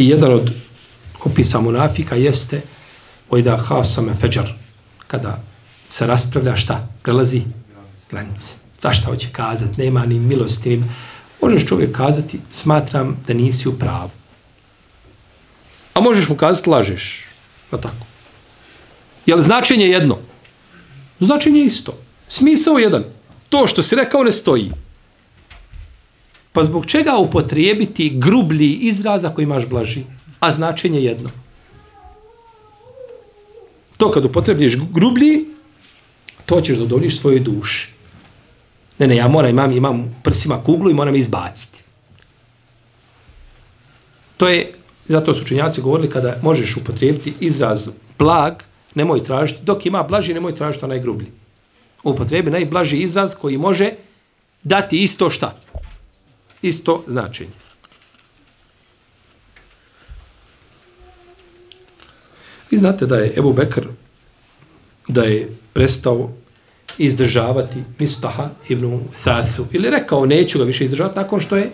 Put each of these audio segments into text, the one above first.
I jedan od opisa munafika jeste ojda hasame feđar, kada se raspravlja šta? Prelazi granice. Da šta hoće kazati? Nema ni milosti. Ni... Možeš čovjek kazati, smatram da nisi u pravu. A možeš mu kazati, lažeš. No tako. Jel značenje jedno? Značenje isto. Smisao jedan. To što si rekao ne stoji. Pa zbog čega upotrijebiti grublji izraz ako imaš blaži? A značenje jedno. To kad upotrebiš grublji, to ćeš da udoliš svojoj duši. Ne, ne, ja moram, imam, imam prsima kuglu i moram izbaciti. To je, zato su učenjaci govorili, kada možeš upotrijebiti izraz blag, nemoj tražiti, dok ima blaži, nemoj tražiti onaj grublji. Upotrebi najblaži izraz koji može dati isto šta? Isto značenje. Vi znate da je Ebu Bekr da je prestao izdržavati Mistaha ibn Sasu. Ili rekao, neću ga više izdržavati nakon što je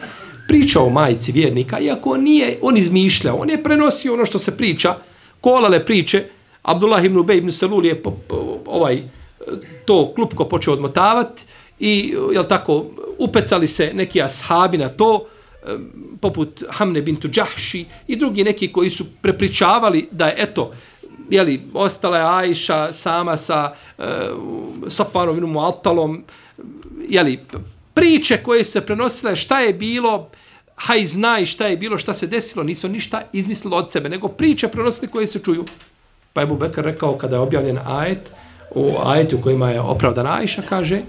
pričao majci vjernika, iako on nije on izmišljao, on je prenosio ono što se priča, kolale priče, Abdullah ibn Ubej ibn Salul je po, po, ovaj, to klupko počeo odmotavati i, jel tako, upecali se neki ashabi na to, poput Hamne bintu Džahši i drugi neki koji su prepričavali da je, eto, jeli, ostala je Ajša sama sa uh, Safanom ibn Mu'attalom, jeli, priče koje se prenosile, šta je bilo, haj znaj šta je bilo, šta se desilo, nisu ništa izmislili od sebe, nego priče prenosili koje se čuju. Pa je Bubekar rekao kada je objavljen ajet, u ajetu u kojima je opravdana Ajša, kaže,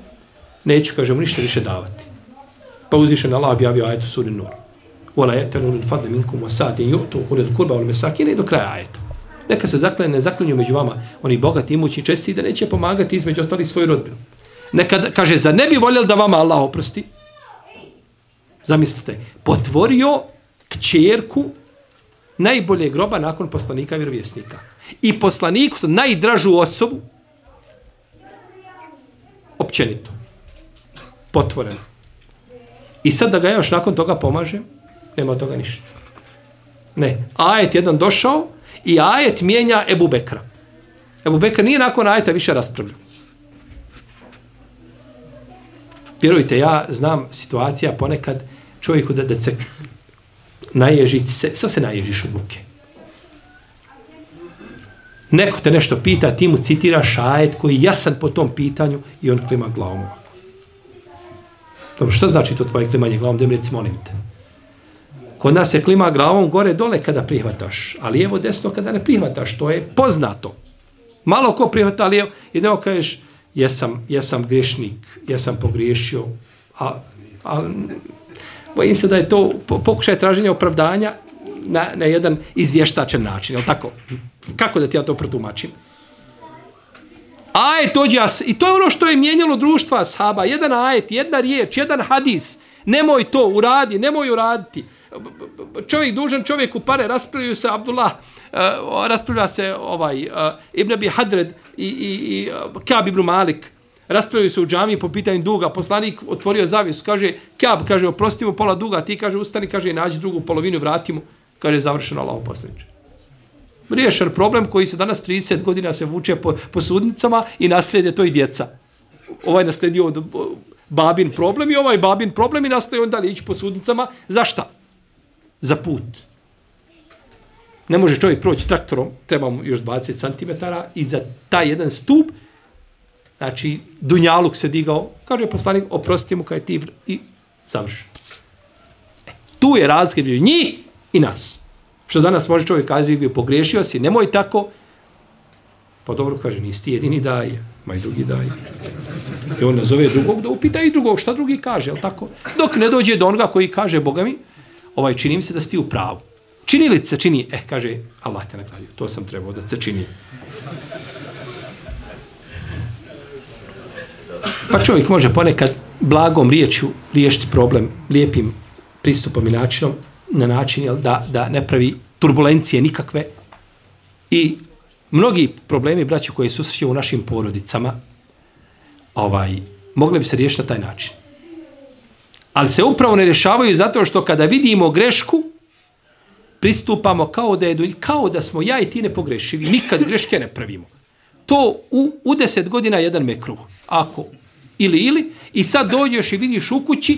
neću, kaže, mu ništa više davati. Pa uzvišen Allah objavio ajetu suri Nur. Ula je tenu lil fadli minkum wa sa'atin yu'tu ulil kurba wal masakin do kraja ajeta. Neka se zaklene, ne zaklenju među vama oni bogati, imućni, česti da neće pomagati između ostali svoju rodbinu. Neka, kaže, za ne bi voljeli da vama Allah oprosti? Zamislite, potvorio kćerku najbolje groba nakon poslanika i vjerovjesnika. I poslaniku sa najdražu osobu općenito. Potvoreno. I sad da ga još nakon toga pomažem, nema toga ništa. Ne. Ajet jedan došao i ajet mijenja Ebu Bekra. Ebu Bekra nije nakon ajeta više raspravljao. Vjerujte, ja znam situacija ponekad čovjeku da, da se naježi, se, sad se naježiš od muke. Neko te nešto pita, ti mu citiraš ajet koji je jasan po tom pitanju i on klima glavom ovako. Dobro, što znači to tvoje klimanje glavom? Dem recimo, molim te. Kod nas se klima glavom gore dole kada prihvataš, a lijevo desno kada ne prihvataš, to je poznato. Malo ko prihvata lijevo, i da kažeš, jesam, jesam grešnik, jesam pogriješio, a, a bojim se da je to pokušaj traženja opravdanja na, na jedan izvještačen način, je tako? Kako da ti ja to protumačim? Ajet dođe, i to je ono što je mijenjalo društva sahaba, jedan ajet, jedna riječ, jedan hadis, nemoj to uradi, nemoj uraditi. Čovjek dužan, čovjek u pare, raspravljaju se Abdullah, uh, raspravlja se ovaj, uh, Ibn Abi Hadred i, i, i uh, Kab Ibn Malik, raspravljaju se u džami po pitanju duga, poslanik otvorio zavis, kaže, Kab, kaže, oprostimo pola duga, ti kaže, ustani, kaže, nađi drugu polovinu, vratimo, kaže, završeno Allah poslaniče riješen problem koji se danas 30 godina se vuče po, po sudnicama i naslijede to i djeca. Ovaj naslijedio od babin problem i ovaj babin problem i nastaje on dalje ići po sudnicama. Za šta? Za put. Ne može čovjek proći traktorom, treba mu još 20 cm i za taj jedan stup, znači Dunjaluk se digao, kaže poslanik, oprosti mu kaj ti i završi. E, tu je razgled njih i nas. Što danas može čovjek kaži, bi pogriješio si, nemoj tako. Pa dobro, kaže, nisi ti jedini daje, ma i drugi daje. I on nazove drugog, da upita i drugog, šta drugi kaže, jel tako? Dok ne dođe do onoga koji kaže, Boga mi, ovaj, čini mi se da si ti u pravu. Čini li se čini? Eh, kaže, Allah te nagradio, to sam trebao da se čini. Pa čovjek može ponekad blagom riječju riješiti problem lijepim pristupom i načinom, na način jel, da, da ne pravi turbulencije nikakve i mnogi problemi braću, koji susreću u našim porodicama ovaj mogle bi se riješiti na taj način. Ali se upravo ne rješavaju zato što kada vidimo grešku pristupamo kao da, je, kao da smo ja i ti nepogrešivi. Nikad greške ne pravimo. To u, u deset godina jedan mekruh. Ako ili ili i sad dođeš i vidiš u kući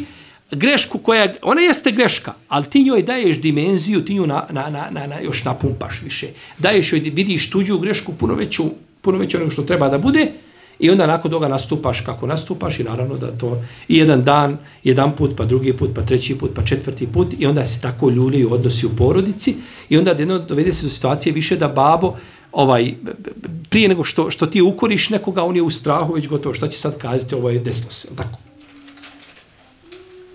grešku koja, ona jeste greška, ali ti njoj daješ dimenziju, ti nju na, na, na, na, na, još napumpaš više. Daješ joj, vidiš tuđu grešku puno veću, puno veću nego što treba da bude i onda nakon toga nastupaš kako nastupaš i naravno da to i jedan dan, jedan put, pa drugi put, pa treći put, pa četvrti put i onda se tako ljuli odnosi u porodici i onda jedno dovede se do situacije više da babo ovaj prije nego što što ti ukoriš nekoga on je u strahu već gotovo. Šta će sad kazati? Ovaj desno se tako?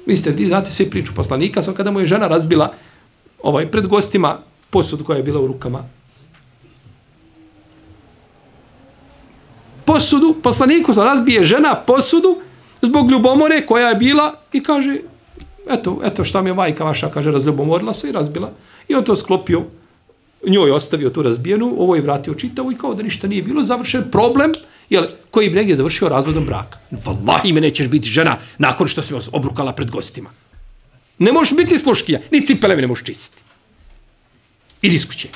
Vi ste, vi znate svi priču poslanika, sam kada mu je žena razbila ovaj, pred gostima posud koja je bila u rukama. Posudu, poslaniku sam razbije žena posudu zbog ljubomore koja je bila i kaže, eto, eto šta mi je majka vaša, kaže, razljubomorila se i razbila. I on to sklopio, njoj ostavio tu razbijenu, ovo je vratio čitavu i kao da ništa nije bilo, završen problem, jel, koji bi negdje završio razvodom braka. Valahi me nećeš biti žena nakon što se obrukala pred gostima. Ne možeš biti sluškija, ni cipele mi ne možeš čistiti. I diskuće.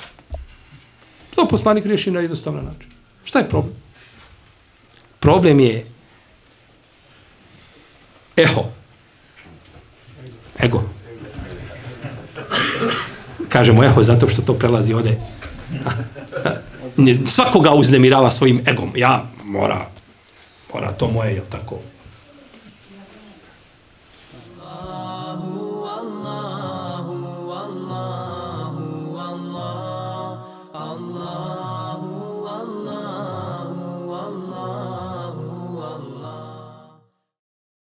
To poslanik riješi na jednostavan način. Šta je problem? Problem je eho. Ego. Kažemo eho zato što to prelazi ode. Svakoga uznemirava svojim egom. Ja mora, mora to moje, je tako?